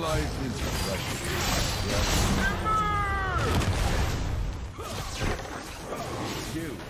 Life is precious. You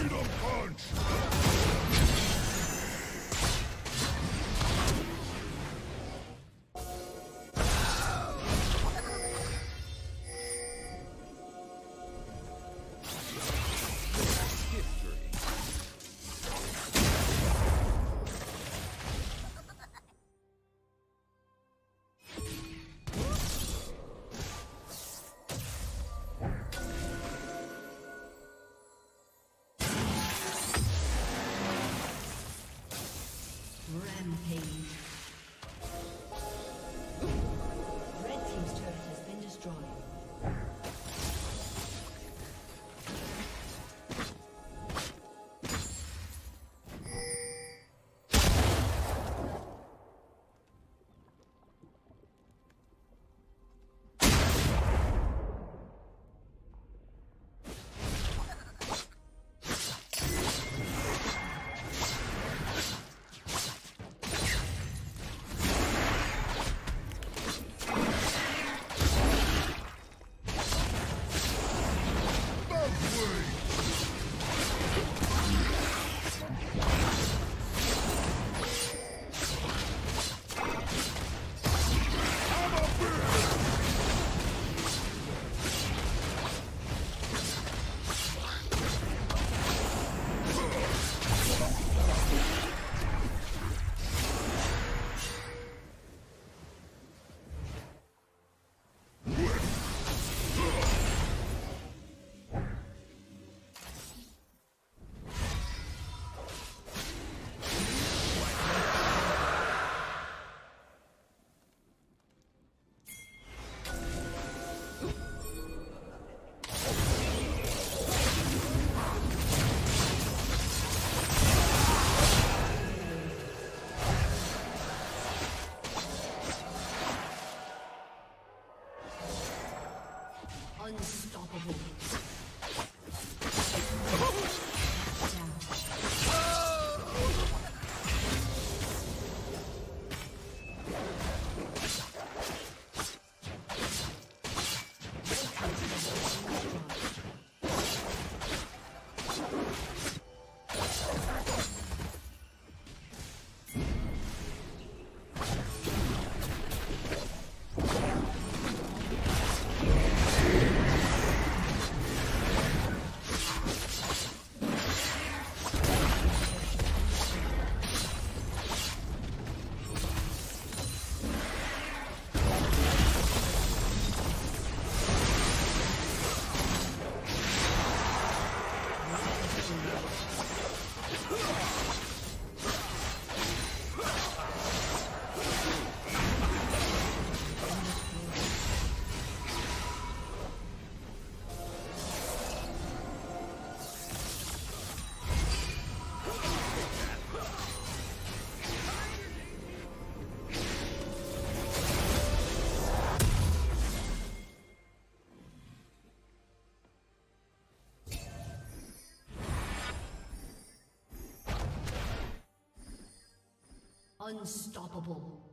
Freedom Punch! Unstoppable.